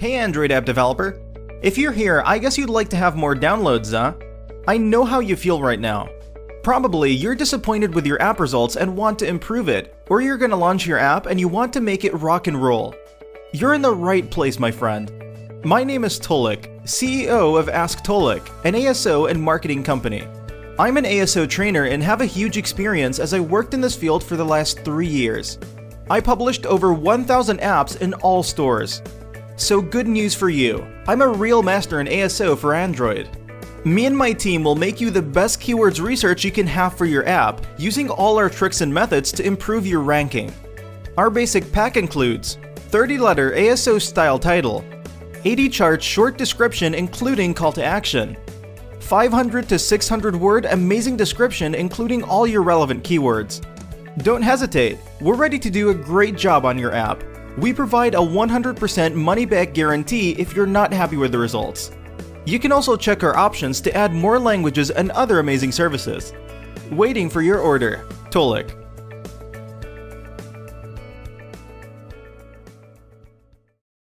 Hey Android app developer. If you're here, I guess you'd like to have more downloads, huh? I know how you feel right now. Probably you're disappointed with your app results and want to improve it, or you're gonna launch your app and you want to make it rock and roll. You're in the right place, my friend. My name is Tolik, CEO of Ask Tolik, an ASO and marketing company. I'm an ASO trainer and have a huge experience as I worked in this field for the last three years. I published over 1,000 apps in all stores. So good news for you, I'm a real master in ASO for Android. Me and my team will make you the best keywords research you can have for your app, using all our tricks and methods to improve your ranking. Our basic pack includes 30 letter ASO style title, 80 chart short description including call to action, 500 to 600 word amazing description including all your relevant keywords. Don't hesitate, we're ready to do a great job on your app. We provide a 100% money back guarantee if you're not happy with the results. You can also check our options to add more languages and other amazing services. Waiting for your order. Tolik.